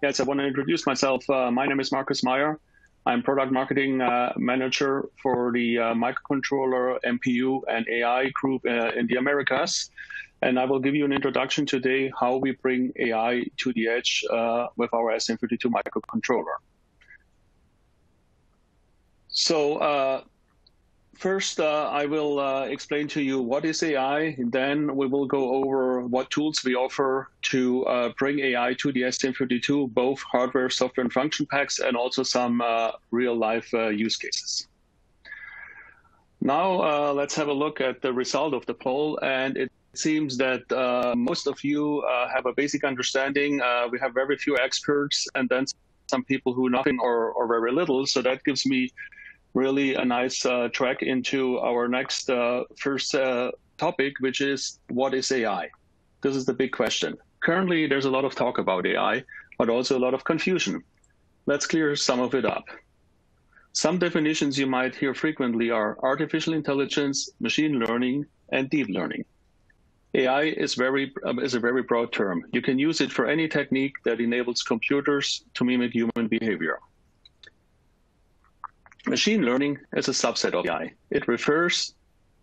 Yes, I want to introduce myself. Uh, my name is Marcus Meyer. I'm product marketing uh, manager for the uh, microcontroller, MPU, and AI group uh, in the Americas. And I will give you an introduction today how we bring AI to the edge uh, with our STM32 microcontroller. So uh, First, uh, I will uh, explain to you what is AI. Then we will go over what tools we offer to uh, bring AI to the STM32, both hardware, software, and function packs, and also some uh, real-life uh, use cases. Now, uh, let's have a look at the result of the poll. And it seems that most of you have a basic understanding. we have very few experts, and then some people who nothing or, or very little. So that gives me really a nice uh, track into our next uh, first uh, topic, which is what is AI? This is the big question. Currently, there's a lot of talk about AI, but also a lot of confusion. Let's clear some of it up. Some definitions you might hear frequently are artificial intelligence, machine learning, and deep learning. AI is, very, um, is a very broad term. You can use it for any technique that enables computers to mimic human behavior. Machine learning is a subset of AI. It refers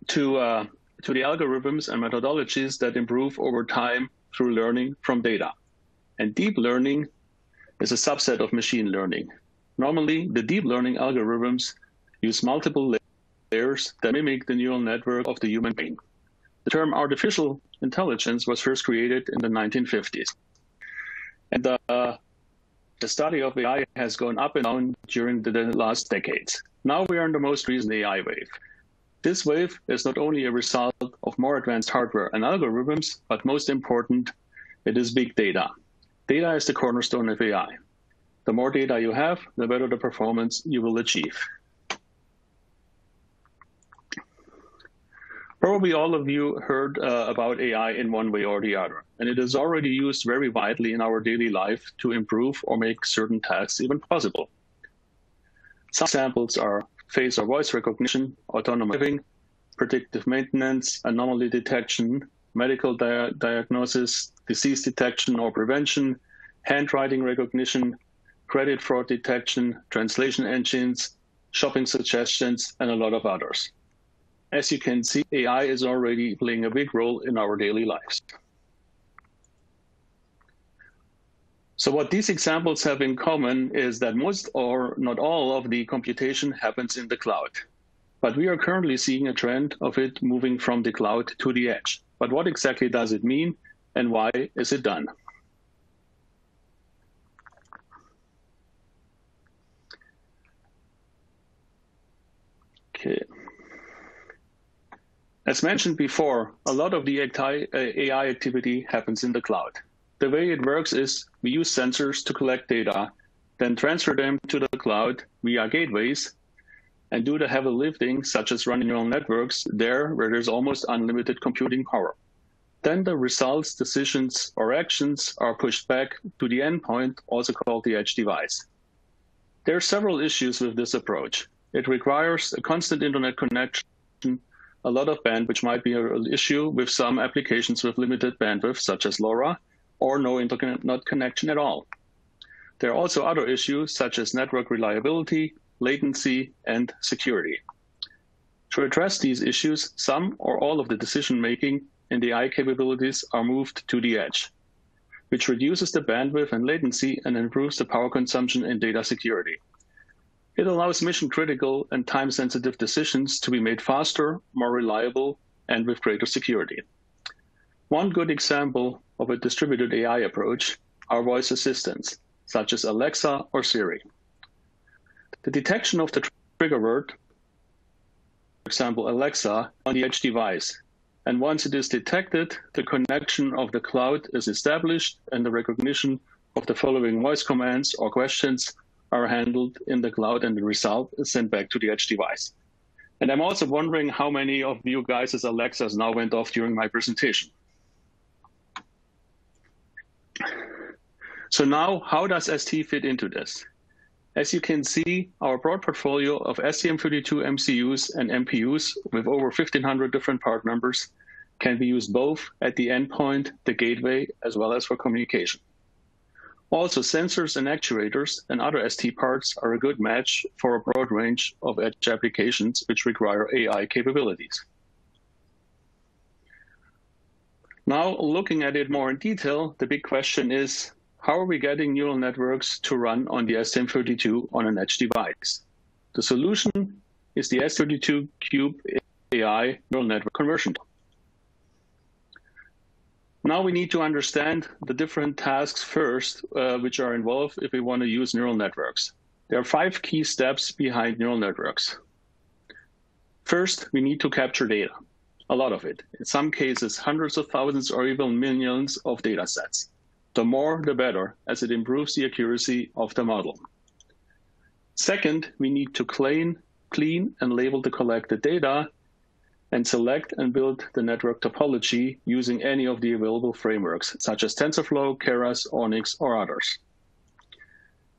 to, uh, to the algorithms and methodologies that improve over time through learning from data. And deep learning is a subset of machine learning. Normally, the deep learning algorithms use multiple layers that mimic the neural network of the human brain. The term artificial intelligence was first created in the 1950s. And uh, the study of AI has gone up and down during the, last decades. Now we are in the most recent AI wave. This wave is not only a result of more advanced hardware and algorithms, but most important, it is big data. Data is the cornerstone of AI. The more data you have, the better the performance you will achieve. Probably all of you heard uh, about AI in one way or the other, and it is already used very widely in our daily life to improve or make certain tasks even possible. Some examples are face or voice recognition, autonomous driving, predictive maintenance, anomaly detection, medical dia diagnosis, disease detection or prevention, handwriting recognition, credit fraud detection, translation engines, shopping suggestions, and a lot of others as you can see, AI is already playing a big role in our daily lives. So what these examples have in common is that most or not all of the computation happens in the cloud. But we are currently seeing a trend of it moving from the cloud to the edge. But what exactly does it mean and why is it done? Okay. As mentioned before, a lot of the AI uh, activity happens in the cloud. The way it works is we use sensors to collect data, then transfer them to the cloud via gateways, and do the heavy lifting, such as running neural networks, there where there's almost unlimited computing power. Then the results, decisions, or actions are pushed back to the endpoint, also called the edge device. There are several issues with this approach. It requires a constant internet connection a lot of bandwidth, which might be an issue with some applications with limited bandwidth, such as LoRa, or no internet connection at all. There are also other issues, such as network reliability, latency, and security. To address these issues, some or all of the decision-making and the AI capabilities are moved to the edge, which reduces the bandwidth and latency and improves the power consumption and data security. It allows mission critical and time sensitive decisions to be made faster, more reliable, and with greater security. One good example of a distributed AI approach are voice assistants, such as Alexa or Siri. The detection of the trigger word, for example, Alexa, on the edge device. And once it is detected, the connection of the cloud is established and the recognition of the following voice commands or questions are handled in the cloud and the result is sent back to the edge device. And I'm also wondering how many of you guys' Alexas now went off during my presentation. So now, how does ST fit into this? As you can see, our broad portfolio of STM32 MCUs and MPUs with over 1,500 different part numbers can be used both at the endpoint, the gateway, as well as for communication. Also, sensors and actuators and other ST parts are a good match for a broad range of edge applications which require AI capabilities. Now, looking at it more in detail, the big question is, how are we getting neural networks to run on the STM32 on an edge device? The solution is the STM32 Cube AI neural network conversion. Now we need to understand the different tasks first, uh, which are involved if we want to use neural networks. There are five key steps behind neural networks. First, we need to capture data, a lot of it. In some cases, hundreds of thousands or even millions of data sets. The more, the better, as it improves the accuracy of the model. Second, we need to clean, clean and label the collected data and select and build the network topology using any of the available frameworks, such as TensorFlow, Keras, ONNX, or others.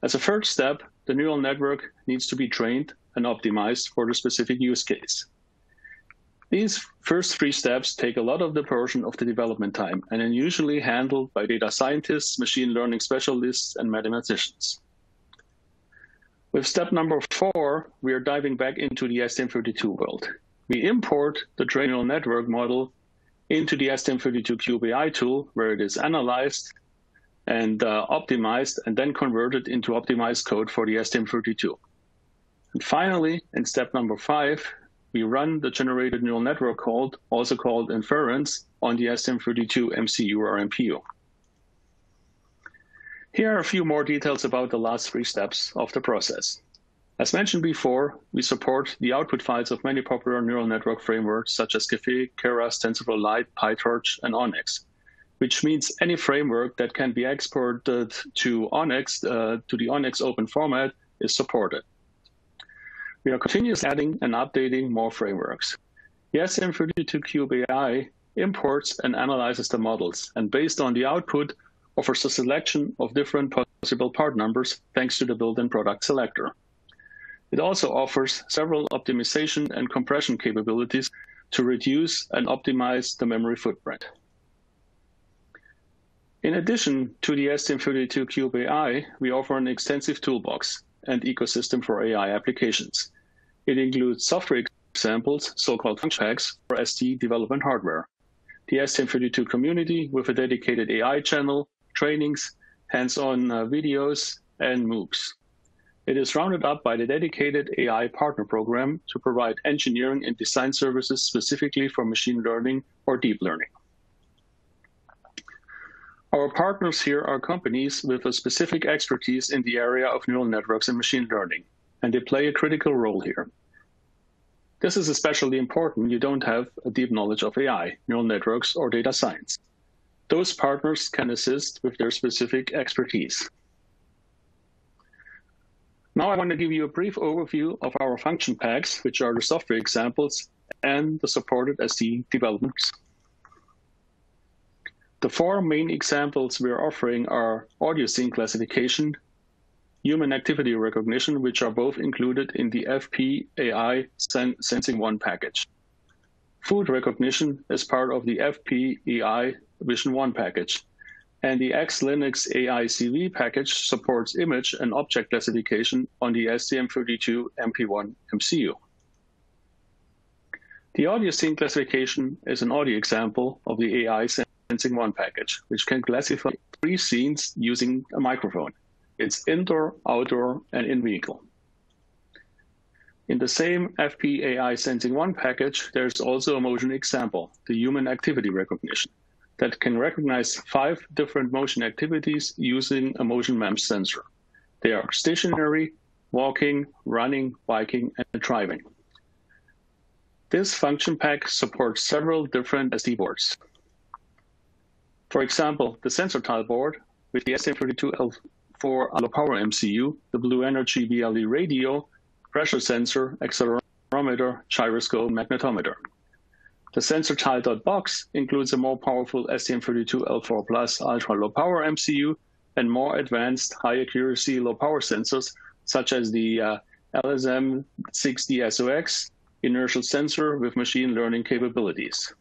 As a first step, the neural network needs to be trained and optimized for the specific use case. These first three steps take a lot of the portion of the development time and are usually handled by data scientists, machine learning specialists, and mathematicians. With step number four, we are diving back into the STM32 world we import the trained neural network model into the STM32 Cube AI tool, where it is analyzed and uh, optimized, and then converted into optimized code for the STM32. And finally, in step number five, we run the generated neural network code, also called inference, on the STM32 MCU or MPU. Here are a few more details about the last three steps of the process. As mentioned before, we support the output files of many popular neural network frameworks such as Caffe, Keras, TensorFlow Lite, PyTorch, and ONNX, which means any framework that can be exported to ONNX, uh, to the ONNX open format, is supported. We are continuously adding and updating more frameworks. The STM32 Cube AI imports and analyzes the models, and based on the output, offers a selection of different possible part numbers thanks to the built-in product selector. It also offers several optimization and compression capabilities to reduce and optimize the memory footprint. In addition to the STM32 Cube AI, we offer an extensive toolbox and ecosystem for AI applications. It includes software examples, so-called function packs, for ST development hardware. The STM32 community with a dedicated AI channel, trainings, hands-on uh, videos, and MOOCs. It is rounded up by the dedicated AI partner program to provide engineering and design services specifically for machine learning or deep learning. Our partners here are companies with a specific expertise in the area of neural networks and machine learning, and they play a critical role here. This is especially important when you don't have a deep knowledge of AI, neural networks, or data science. Those partners can assist with their specific expertise. Now I want to give you a brief overview of our function packs, which are the software examples and the supported ST developments. The four main examples we're offering are audio scene classification, human activity recognition, which are both included in the FP AI Sen Sensing 1 package. Food recognition is part of the FP AI Vision 1 package, and the X-Linux AICV package supports image and object classification on the STM32 MP1 MCU. The audio scene classification is an audio example of the AI Sensing 1 package, which can classify three scenes using a microphone. It's indoor, outdoor, and in-vehicle. In the same FP AI Sensing 1 package, there's also a motion example, the human activity recognition that can recognize five different motion activities using a motion MEMS sensor. They are stationary, walking, running, biking, and driving. This function pack supports several different ST boards. For example, the SensorTile board with the STM32L4 low power MCU, the BlueNRG BLE radio, pressure sensor, accelerometer, gyroscope, magnetometer. The SensorTile.box includes a more powerful STM32L4 Plus ultra low power MCU and more advanced high accuracy low power sensors such as the uh, LSM6DSOX inertial sensor with machine learning capabilities.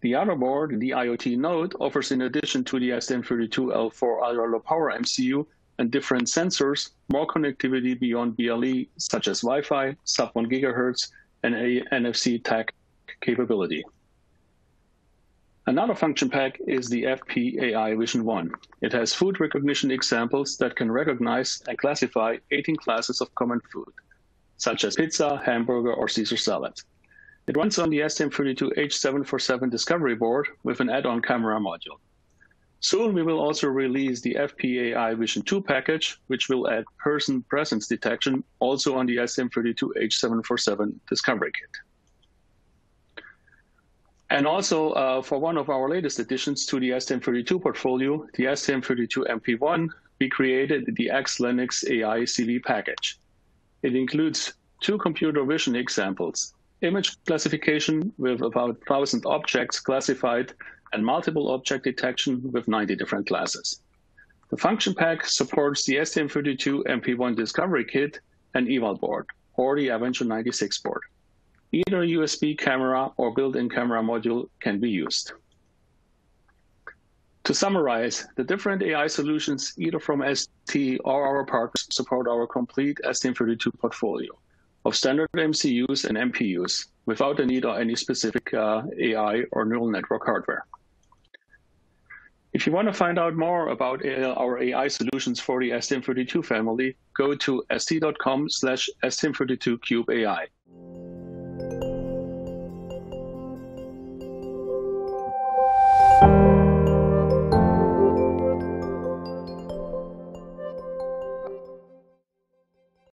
The other board, the IoT Node, offers in addition to the STM32L4 ultra low power MCU and different sensors, more connectivity beyond BLE, such as Wi-Fi, sub 1 gigahertz, and a NFC tag capability. Another function pack is the FP-AI Vision 1. It has food recognition examples that can recognize and classify 18 classes of common food, such as pizza, hamburger, or Caesar salad. It runs on the STM32H747 Discovery board with an add-on camera module. Soon we will also release the FP-AI Vision 2 package, which will add person presence detection also on the STM32H747 Discovery Kit. And also uh, for one of our latest additions to the STM32 portfolio, the STM32MP1, we created the X Linux AI CV package. It includes two computer vision examples, image classification with about 1,000 objects classified and multiple object detection with 90 different classes. The function pack supports the STM32 MP1 Discovery Kit and eval board, or the Avenger 96 board. Either USB camera or built-in camera module can be used. To summarize, the different AI solutions, either from ST or our partners, support our complete STM32 portfolio of standard MCUs and MPUs without the need of any specific uh, AI or neural network hardware. If you want to find out more about uh, our AI solutions for the STM32 family, go to st.com slash STM32CubeAI.